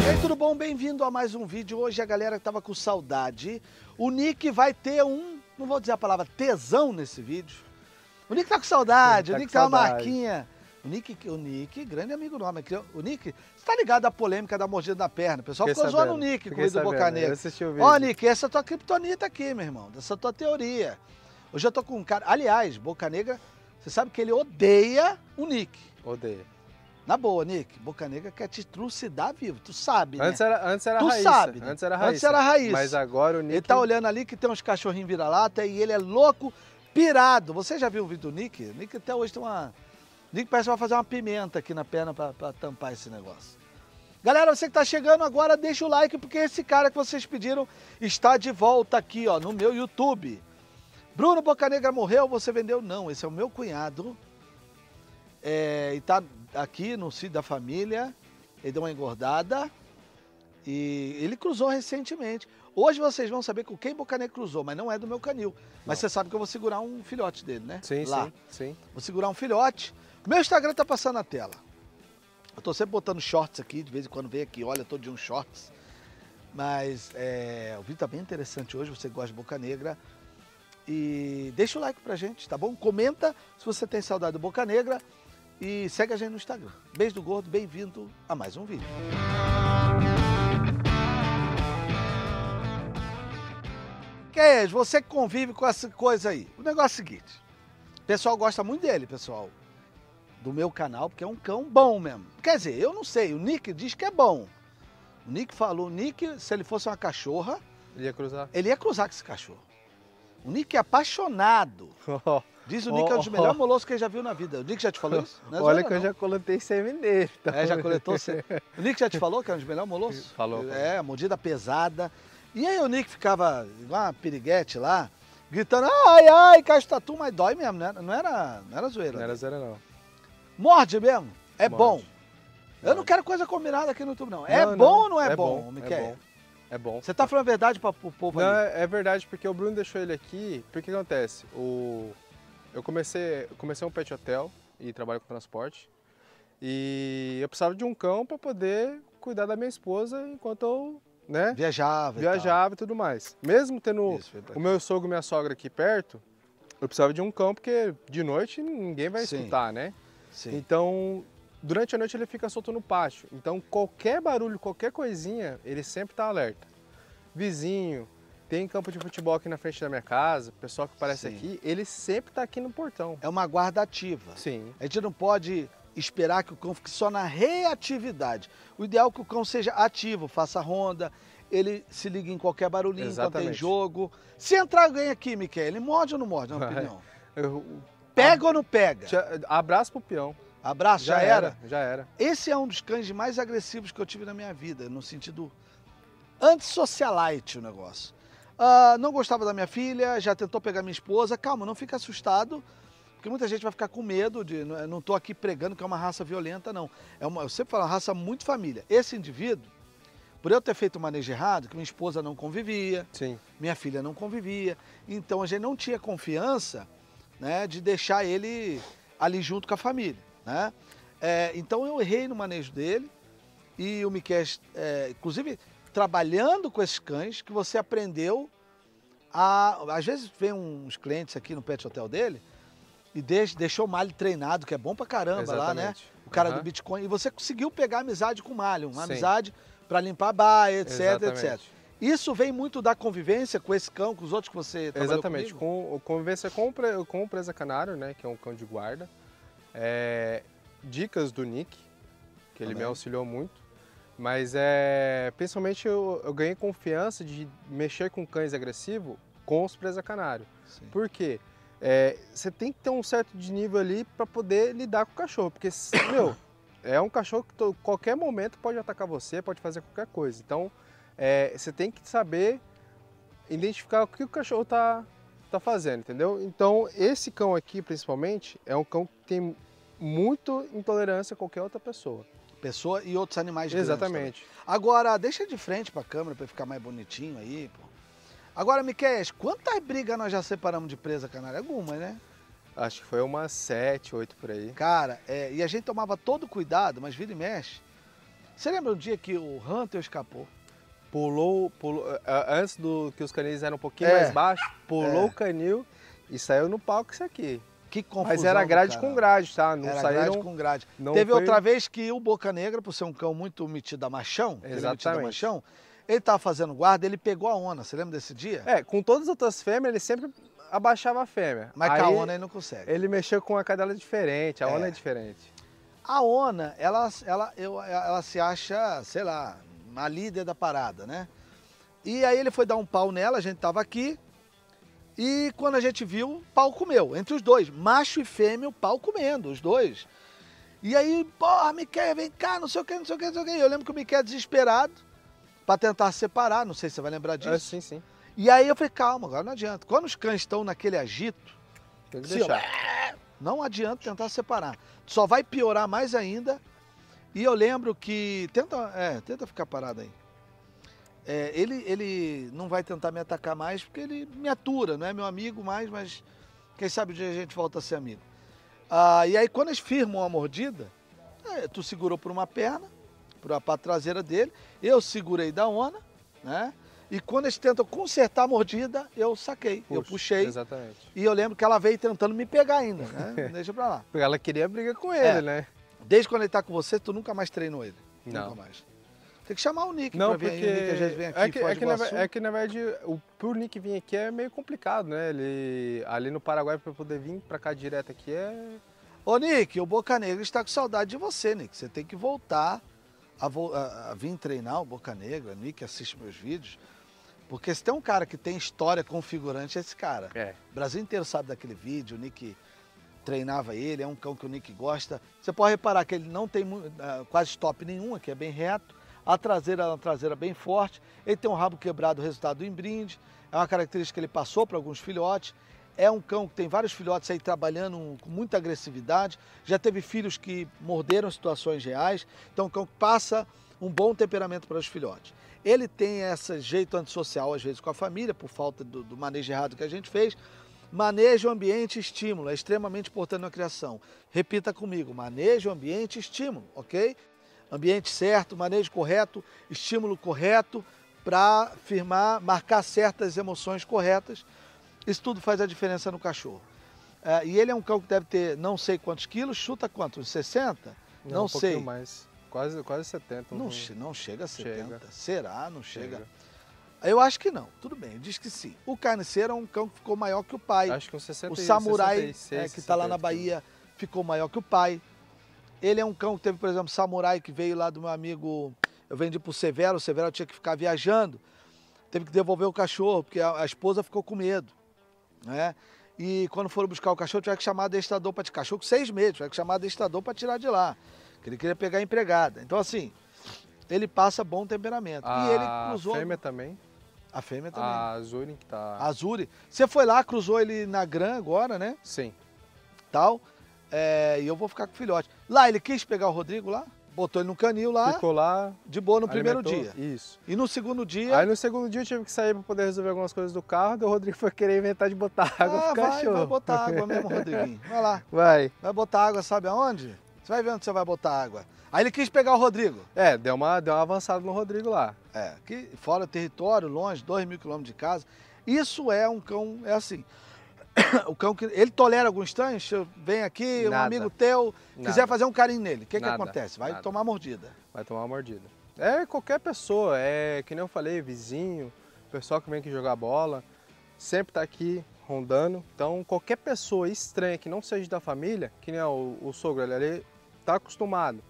E aí, tudo bom? Bem-vindo a mais um vídeo. Hoje a galera tava com saudade. O Nick vai ter um, não vou dizer a palavra tesão nesse vídeo. O Nick tá com saudade, Tá o Nick tá uma marquinha. O Nick, o Nick, grande amigo nome. O Nick, você tá ligado à polêmica da mordida na perna? O pessoal Fiquei ficou zoando o Nick com o do Boca sabendo, Negra. eu assisti o vídeo. Ó, Nick, essa é a tua criptonita aqui, meu irmão. Essa é a tua teoria. Hoje eu tô com um cara. Aliás, Boca Negra, você sabe que ele odeia o Nick. Odeio. Na boa, Nick, Boca Negra quer te trucidar vivo, tu sabe, né? Antes era, antes era Tu Raíssa. sabe, né? Antes era Antes Raíssa. era Raíssa. Mas agora o Nick... Ele tá olhando ali que tem uns cachorrinhos vira-lata e ele é louco, pirado. Você já viu o vídeo do Nick? O Nick até hoje tem uma... O Nick parece que vai fazer uma pimenta aqui na perna pra, pra tampar esse negócio. Galera, você que tá chegando agora, deixa o like, porque esse cara que vocês pediram está de volta aqui, ó, no meu YouTube. Bruno Bocanegra morreu, você vendeu? Não, esse é o meu cunhado. É, e tá aqui no sítio da família. Ele deu uma engordada. E ele cruzou recentemente. Hoje vocês vão saber com quem Bocanegra cruzou, mas não é do meu canil. Mas você sabe que eu vou segurar um filhote dele, né? Sim, Lá. sim, sim. Vou segurar um filhote. Meu Instagram tá passando na tela. Eu tô sempre botando shorts aqui, de vez em quando vem aqui, olha todo dia um shorts. Mas é, o vídeo tá bem interessante hoje, você gosta de Boca Negra. E deixa o like pra gente, tá bom? Comenta se você tem saudade do Boca Negra e segue a gente no Instagram. Beijo do Gordo, bem-vindo a mais um vídeo. Queijo, você que convive com essa coisa aí. O negócio é o seguinte: o pessoal gosta muito dele, pessoal, do meu canal, porque é um cão bom mesmo. Quer dizer, eu não sei, o Nick diz que é bom. O Nick falou, o Nick, se ele fosse uma cachorra, Ele ia cruzar. ele ia cruzar com esse cachorro. O Nick é apaixonado. Diz o Nick é um dos Oh, oh. melhores molossos que ele já viu na vida. O Nick já te falou isso? É Olha zoeira, que eu não. já coletei sêmen nele. Então... É, já coletou. O Nick já te falou que era um dos melhores molossos? Falou. É, mordida pesada. E aí o Nick ficava uma piriguete lá, gritando, ai, ai, caixa tatu, mas dói mesmo, né? Não era, não era zoeira. Não era zero, não. Morde mesmo? É Morde. bom. Eu não Morde. quero coisa combinada aqui no YouTube, não. É Não, bom não. ou não é, É bom, bom, Miquel? é bom. É bom. Você tá falando a verdade para o povo Não, ali? é, é verdade, porque o Bruno deixou ele aqui. Porque que acontece? O... Eu comecei, eu comecei um pet hotel e trabalho com transporte. E eu precisava de um cão para poder cuidar da minha esposa enquanto eu, né, Viajava e viajava e tudo mais. Mesmo tendo Isso, o meu sogro e minha sogra aqui perto, eu precisava de um cão porque de noite ninguém vai Sim. escutar, né? Sim. Então, durante a noite ele fica solto no pátio. Então, qualquer barulho, qualquer coisinha, ele sempre tá alerta. Vizinho, tem campo de futebol aqui na frente da minha casa, pessoal que aparece Sim. aqui, ele sempre tá aqui no portão. É uma guarda ativa. Sim. A gente não pode esperar que o cão fique só na reatividade. O ideal é que o cão seja ativo, faça ronda, ele se ligue em qualquer barulhinho enquanto tem Exatamente. jogo. Se entrar alguém aqui, Miquel, ele morde ou não morde, na Vai. opinião? Eu- Pega ou não pega? Abraço pro peão. Abraço, já, era? Já era. Esse é um dos cães mais agressivos que eu tive na minha vida, no sentido antissocialite o negócio. Ah, não gostava da minha filha, já tentou pegar minha esposa. Calma, não fica assustado, porque muita gente vai ficar com medo de. não- estou aqui pregando que é uma raça violenta, não. É uma, eu sempre falo, uma raça muito família. Esse indivíduo, por eu ter feito o manejo errado, que minha esposa não convivia, Sim. minha filha não convivia, então a gente não tinha confiança né, de deixar ele ali junto com a família. Né? É, então eu errei no manejo dele e o Miquel, é, inclusive trabalhando com esses cães, que você aprendeu a. Às vezes vem uns clientes aqui no pet hotel dele e deixa, deixou o Malho treinado, que é bom pra caramba lá, né? Exatamente. O cara Aham. do Bitcoin. E você conseguiu pegar amizade com o Malho, uma Sim. amizade para limpar a baia, etc, Exatamente. etc. Isso vem muito da convivência com esse cão, com os outros que você trabalhou Exatamente. comigo? Com, o- convivência com, o com o presa canário, né? Que é um cão de guarda. É, dicas do Nick, que ele me auxiliou muito. Mas é, principalmente eu, eu ganhei confiança de mexer com cães agressivos com os presa canário. Sim. Por quê? É, você tem que ter um certo de nível ali para poder lidar com o cachorro. Porque, meu, é um cachorro que to- qualquer momento pode atacar você, pode fazer qualquer coisa. Então, é, você tem que saber identificar o que o cachorro tá, tá fazendo, entendeu? Então, esse cão aqui, principalmente, é um cão que tem muito intolerância a qualquer outra pessoa. Pessoa e outros animais. Exatamente. Agora, deixa de frente pra câmera pra ficar mais bonitinho aí, pô. Agora, Miquel, quantas brigas nós já separamos de presa canária? Algumas, né? Acho que foi umas sete, oito por aí. Cara, é, e a gente tomava todo cuidado, mas vira e mexe. Você lembra um dia que o Hunter escapou? Pulou, pulou antes do que os caniles eram um pouquinho É. mais baixos, pulou É. o canil e saiu no palco isso aqui. Que confusão. Mas era grade com grade, tá? Não Era saíram. grade com grade. Teve foi- outra vez que o Boca Negra, por ser um cão muito metido a machão, ele é metido a Exatamente. machão, ele tava fazendo guarda, ele pegou a ona. Você lembra desse dia? É, com todas as outras fêmeas, ele sempre abaixava a fêmea. Mas Aí, com a ona ele não consegue. Ele mexeu com a cadela diferente, a É. ona é diferente. A Ona, ela, ela, eu- ela se acha, sei lá, a líder da parada, né? E aí ele foi dar um pau nela, a gente tava aqui. E quando a gente viu, o pau comeu. Entre os dois, macho e fêmea, o pau comendo, os dois. E aí, porra, Miquel, vem cá, não sei o que, não sei o que, não sei o que. Eu lembro que o Miquel desesperado pra tentar separar, não sei se você vai lembrar disso. É, sim, sim. E aí eu falei, calma, agora não adianta. Quando os cães estão naquele agito, Tem que Sim, ó. deixar. não adianta tentar separar. Só vai piorar mais ainda. E eu lembro que. Tenta, é, tenta ficar parado aí. É, ele, ele não vai tentar me atacar mais porque ele me atura, não é meu amigo mais, mas quem sabe um dia a gente volta a ser amigo. Ah, e aí quando eles firmam a mordida, é, tu segurou por uma perna, por a parte traseira dele, eu segurei da ona, né? E quando eles tentam consertar a mordida, eu saquei, eu Puxa, puxei. Exatamente. E eu lembro que ela veio tentando me pegar ainda, né? Deixa pra lá. Porque ela queria briga com ele, É. né? Desde quando ele tá com você, tu nunca mais treinou ele. Não. Nunca mais. Tem que chamar o Nick Não, pra vir porque. O Nick às vezes vem aqui é, que, é, que, na, é que na verdade, o, pro Nick vir aqui é meio complicado, né? Ele ali no Paraguai pra poder vir pra cá direto aqui é. Ô, Nick, o Boca Negra está com saudade de você, Nick. Você tem que voltar a, vo- a- a vir treinar o Boca Negra. Nick assiste meus vídeos. Porque se tem um cara que tem história configurante, é esse cara. É. O Brasil inteiro sabe daquele vídeo, o Nick treinava ele, é um cão que o Nick gosta. Você pode reparar que ele não tem ah, quase stop nenhum, aqui é bem reto. A traseira é uma traseira bem forte. Ele tem um rabo quebrado, resultado do embrinde. É uma característica que ele passou para alguns filhotes. É um cão que tem vários filhotes aí trabalhando com muita agressividade. Já teve filhos que morderam situações reais. Então, um cão que passa um bom temperamento para os filhotes. Ele tem esse jeito antissocial, às vezes, com a família, por falta do, do manejo errado que a gente fez. Manejo, ambiente e estímulo é extremamente importante na criação. Repita comigo: manejo, ambiente e estímulo, ok? Ambiente certo, manejo correto, estímulo correto para firmar, marcar certas emoções corretas. Isso tudo faz a diferença no cachorro. É, e ele é um cão que deve ter não sei quantos quilos, chuta quanto? Uns 60? Não, um sei. mais. Quase, quase 70. Não, che- não chega a 70. Chega. Será? Não chega. chega. Eu acho que não. Tudo bem, diz que sim. O carniceiro é um cão que ficou maior que o pai. Acho que uns 60 o samurai, 66, é, que está lá na 68 Bahia, ficou maior que o pai. Ele é um cão que teve, por exemplo, samurai que veio lá do meu amigo. Eu vendi pro Severo, o Severo tinha que ficar viajando. Teve que devolver o cachorro, porque a, a esposa ficou com medo. Né? E quando foram buscar o cachorro, tiveram que chamar adestrador para tirar. Cachorro com seis meses, tiveram que chamar adestrador para tirar de lá. Que ele queria pegar a empregada. Então, assim, ele passa bom temperamento. e ele A cruzou. fêmea também. A fêmea também. A Zuri que tá. A Azuri. Você foi lá, cruzou ele na Gran agora, né? Sim. Tal. É, e eu vou ficar com o filhote. Lá, ele quis pegar o Rodrigo lá, botou ele no canil lá, Ficou lá. de boa no primeiro dia. Isso. E no segundo dia. Aí no segundo dia eu tive que sair pra poder resolver algumas coisas do carro, daí o Rodrigo foi querer inventar de botar água ah, pro vai, cachorro. vai botar água mesmo, Rodriguinho. Vai lá. Vai. Vai botar água, sabe aonde? Você vai ver onde você vai botar água. Aí ele quis pegar o Rodrigo. É, deu uma, deu uma avançada no Rodrigo lá. É, que fora do território, longe, dois mil quilômetros de casa. Isso é um cão, é assim. O cão que. Ele tolera algum estranho? Se eu- Vem aqui, um Nada. amigo teu, Nada. quiser fazer um carinho nele. O que, que acontece? Vai tomar mordida. Vai tomar uma mordida. É qualquer pessoa, é que nem eu falei, vizinho, pessoal que vem aqui jogar bola, sempre tá aqui rondando. Então qualquer pessoa estranha que não seja da família, que nem o, o sogro ele ali, tá acostumado.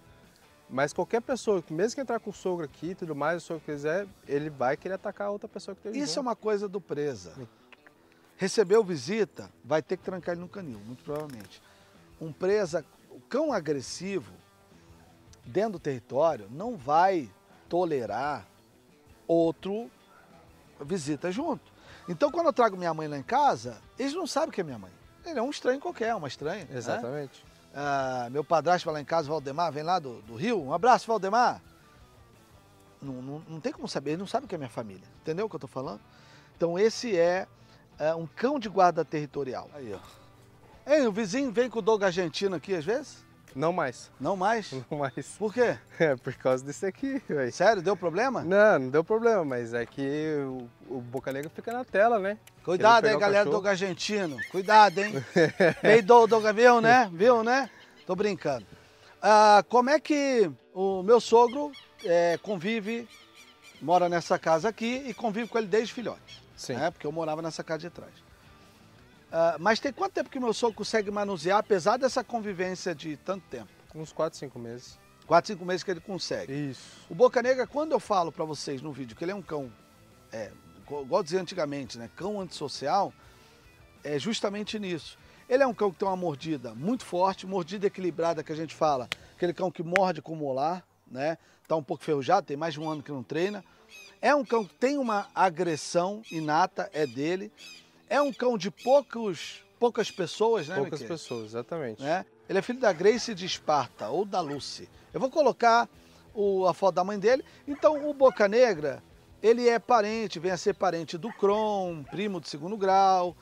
Mas qualquer pessoa, mesmo que entrar com o sogro aqui e tudo mais, o sogro quiser, ele vai querer atacar a outra pessoa que esteja Isso é junto. uma coisa do presa. Recebeu visita, vai ter que trancar ele no canil, muito provavelmente. Um presa, o cão agressivo, dentro do território, não vai tolerar outro visita junto. Então, quando eu trago minha mãe lá em casa, eles não sabem que é minha mãe. Ele é um estranho qualquer, uma estranha. né? Ah, meu padrasto lá em casa, Valdemar, vem lá do, do Rio. Um abraço, Valdemar. Não, não, não tem como saber, ele não sabe que é minha família. Entendeu o que eu tô falando? Então esse é, é, um cão de guarda territorial. Aí, ó. Ei, o vizinho vem com o Doug argentino aqui às vezes? Não mais. Não mais? Não mais. Por quê? É por causa desse aqui, velho. Sério, deu problema? Não, não deu problema, mas é que o, o Boca Negra fica na tela, né? Cuidado aí, galera do cachorro. Doug argentino. Cuidado, hein? Veio do Doug, viu, né? Viu, né? Tô brincando. Ah, como é que o meu sogro é, convive, mora nessa casa aqui e convive com ele desde filhote? Sim. né? Porque eu morava nessa casa de trás. Ah, mas tem quanto tempo que o meu sogro consegue manusear, apesar dessa convivência de tanto tempo? Uns 4, 5 meses. Quatro, cinco meses que ele consegue. Isso. O Boca Negra, quando eu falo pra vocês no vídeo que ele é um cão, é, igual eu dizia antigamente, né? Cão antissocial, é justamente nisso. Ele é um cão que tem uma mordida muito forte, mordida equilibrada que a gente fala, aquele cão que morde com molar, né? Tá um pouco ferrujado, tem mais de um ano que não treina. É um cão que tem uma agressão inata, é dele. É um cão de poucos, poucas pessoas, né, Poucas Miquel? pessoas, exatamente. né? Ele é filho da Grace de Esparta ou da Lucy. Eu vou colocar o- a foto da mãe dele. Então, o Boca Negra, ele é parente, vem a ser parente do Kron, primo de segundo grau.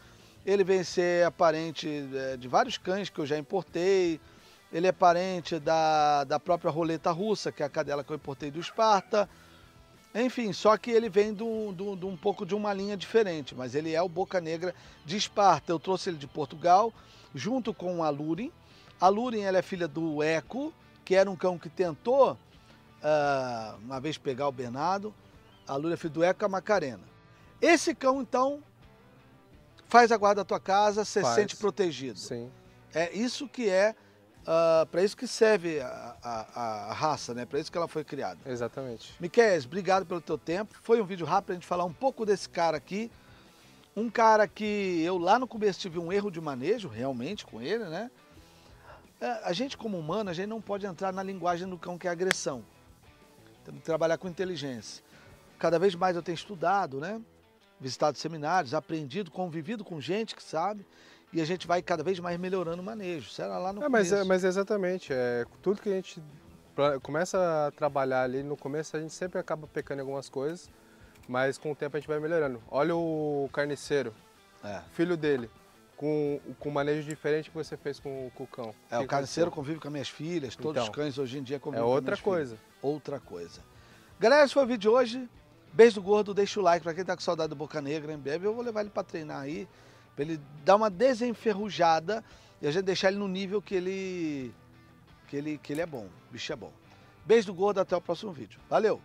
Ele vem a ser parente eh, de vários cães que eu já importei. Ele é parente da, da própria roleta russa, que é a cadela que eu importei do Esparta. Enfim, só que ele vem de um, pouco de uma linha diferente, mas ele é o Boca Negra de Esparta. Eu trouxe ele de Portugal, junto com a Lurin. A Lurin ela é filha do Eco, que era um cão que tentou ah, uma vez pegar o Bernardo. A Lurin é filha do Eco com a Macarena. Esse cão, então, faz a guarda da tua casa, você Faz. sente protegido. Sim. É isso que é, para isso que serve a, a- a raça, né? Para isso que ela foi criada. Exatamente. Miquel, obrigado pelo teu tempo. Foi um vídeo rápido pra gente falar um pouco desse cara aqui. Um cara que eu lá no começo tive um erro de manejo, realmente, com ele, né? É, A gente, como humano, a gente não pode entrar na linguagem do cão que é agressão. Temos que trabalhar com inteligência. Cada vez mais eu tenho estudado, né? Visitado seminários, aprendido, convivido com gente que sabe. E a gente vai cada vez mais melhorando o manejo. Era lá no É, mas, começo. é, mas exatamente, é, tudo que a gente começa a trabalhar ali, no começo a gente sempre acaba pecando em algumas coisas, mas com o tempo a gente vai melhorando. Olha o carniceiro, É. filho dele, com, com o manejo diferente que você fez com, com o cão. É, que o carniceiro aconteceu? convive com as minhas filhas, todos os Então, cães hoje em dia É convivem com as outra filhas. coisa. outra coisa. Galera, esse foi o vídeo de hoje. Beijo do gordo, deixa o like pra quem tá com saudade do Boca Negra em breve. Eu vou levar ele pra treinar aí, pra ele dar uma desenferrujada e a gente deixar ele no nível que ele que ele que ele é bom. O bicho é bom. Beijo do gordo, até o próximo vídeo. Valeu.